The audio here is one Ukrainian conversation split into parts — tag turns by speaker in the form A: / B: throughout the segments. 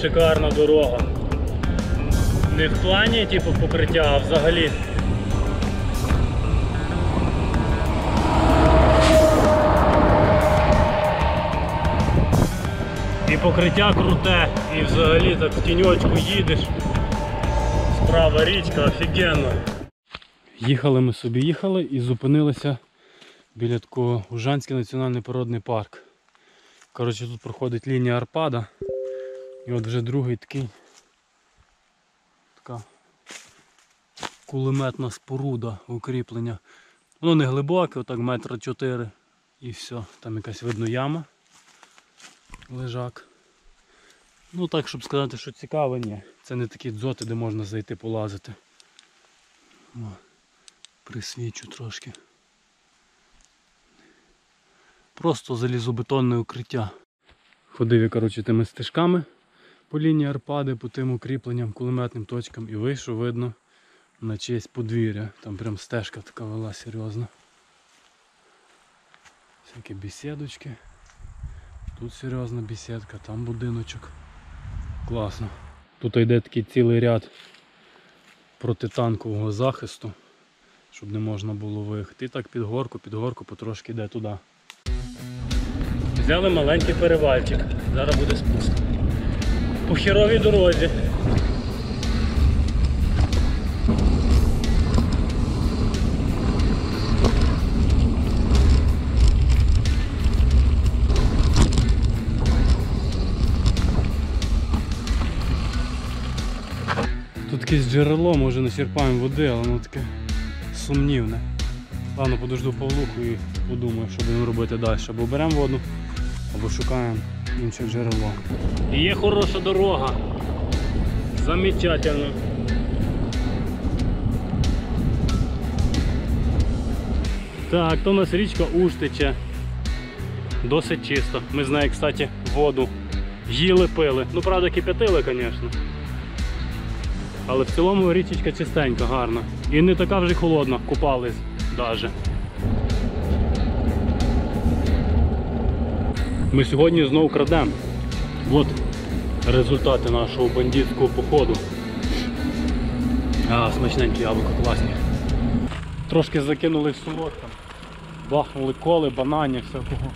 A: шикарна дорога. Не в плані типу, покриття, а взагалі. І покриття круте, і взагалі так в тіньочку їдеш. Справа річка, офігенно. Їхали ми собі, їхали і зупинилися біля такого Ужанський національний природний парк. Коротше, тут проходить лінія Арпада. І от вже другий такий така кулеметна споруда укріплення. Воно не глибоке, отак метра чотири і все. Там якась видно яма. Лежак. Ну так, щоб сказати, що цікаво, ні. Це не такі дзоти, де можна зайти полазити. О, присвічу трошки. Просто залізобетонне укриття. Ходив я коротше, тими стежками по лінії Арпади, по тим укріпленням, кулеметним точкам і вийшов, видно, на чиєсь подвір'я. Там прям стежка така вела серйозна. Всякі бесідочки. Тут серйозна бесідка, там будиночок. Класно. Тут йде такий цілий ряд протитанкового захисту, щоб не можна було виїхати. І так під горку, під горку потрошки йде туди. Взяли маленький перевальчик. Зараз буде спуск. По хіровій дорозі. Тут якесь джерело, може начерпаємо води, але воно таке сумнівне. Ладно, подожду Павлуху і подумаю, що будемо робити далі. Або беремо воду, або шукаємо інше джерело. Є хороша дорога. Замечательно. Так, то у нас річка Уж. Досить чисто. Ми з нею, кстати, воду їли, пили. Ну, правда, кип'ятили, звісно. Але в цілому річечка чистенька, гарна. І не така вже холодна, купались даже. Ми сьогодні знову крадемо. От результати нашого бандитського походу. А, смачненькі яблука, класні. Трошки закинули в солодкам. Бахнули коли, бананів, всякого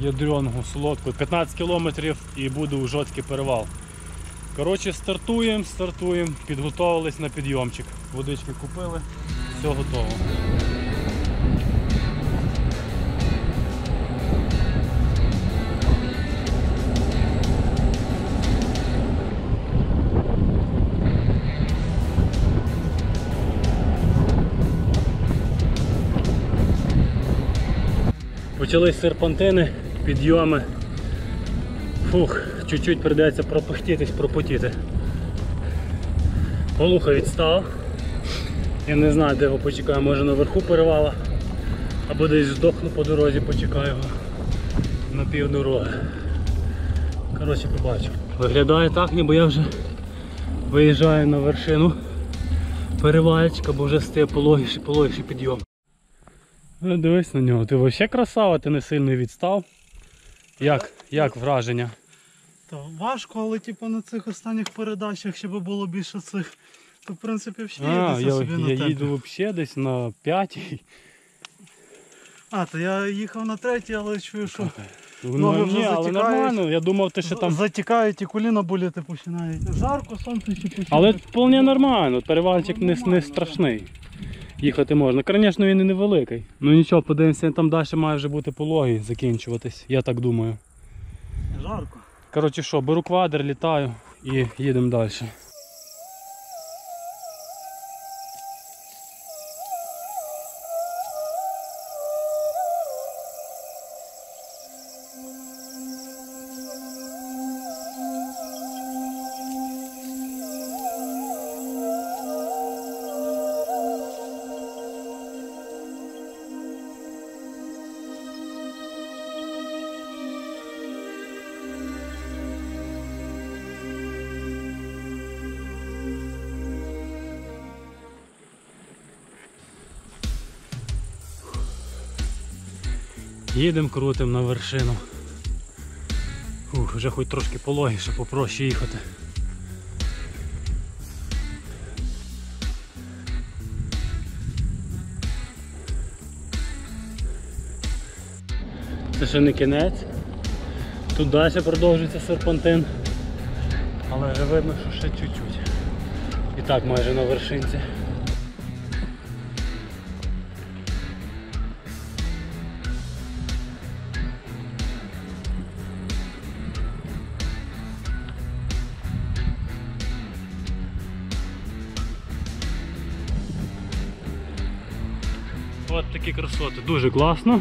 A: ядреного солодкого. 15 кілометрів і буде Ужоцький перевал. Коротше, стартуємо, стартуємо, підготувались на підйомчик. Водички купили, все готово. Почались серпантини, підйоми. Фух, чуть-чуть прийдеться пропихтітись, пропотіти. Полуха відстав. Я не знаю, де його почекаю, може наверху перевала. Або десь здохну по дорозі, почекаю його на пів дороги. Коротше, побачу. Виглядає так, ніби я вже виїжджаю на вершину перевальчика, бо вже стає пологіший, пологіший підйом. Ну, дивись на нього, ти взагалі красава, ти не сильно відстав. Як, як враження?
B: Та важко, але типу на цих останніх передачах, щоб було більше цих, то в принципі взагалі
A: А, я,
B: собі на
A: я їду взагалі десь на п'ятій.
B: А, то я їхав на третій, але чую, що
A: Ну,
B: Ноги вже
A: ні, але
B: затікають.
A: нормально, я думав, ти ще там.
B: затікають і коліна боліти починають. Жарко, сонце ще починає.
A: Але вполне нормально, перевальчик не, не страшний. Їхати можна. Звісно, він і невеликий. Ну нічого, подивимося, там далі має вже бути пологий закінчуватись, я так думаю.
B: Жарко.
A: Коротше що, беру квадр, літаю і їдемо далі. Їдемо крутим на вершину. Фух, вже хоч трошки пологіше, попроще їхати. Це ще не кінець. Тут далі продовжується серпантин. Але вже видно, що ще чуть-чуть. І так майже на вершинці. От такі красоти, дуже класно.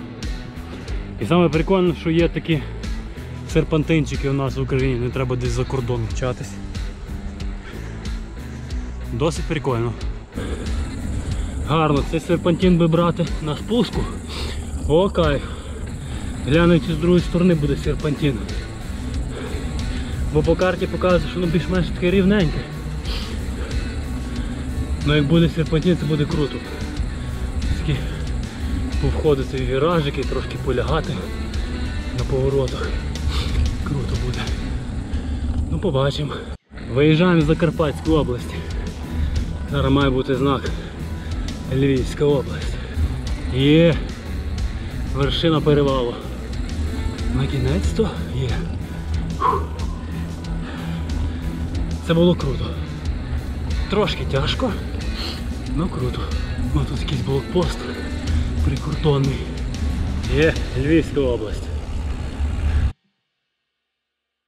A: І саме прикольне, що є такі серпантинчики у нас в Україні, не треба десь за кордон вчатись. Досить прикольно. Гарно, цей серпантин би брати на спуску. О, кайф. Глянуть з другої сторони буде серпантин. Бо по карті показує, що воно більш-менш таке рівненьке. Ну як буде серпантин, це буде круто. Такі повходити в віражики, трошки полягати на поворотах. Круто буде. Ну побачимо. Виїжджаємо з Закарпатської області. Зараз має бути знак Львівська область. Є вершина перевалу. На кінець-то є. Це було круто. Трошки тяжко, але круто. Ну тут якийсь блокпост прикордонний. Є Львівська область.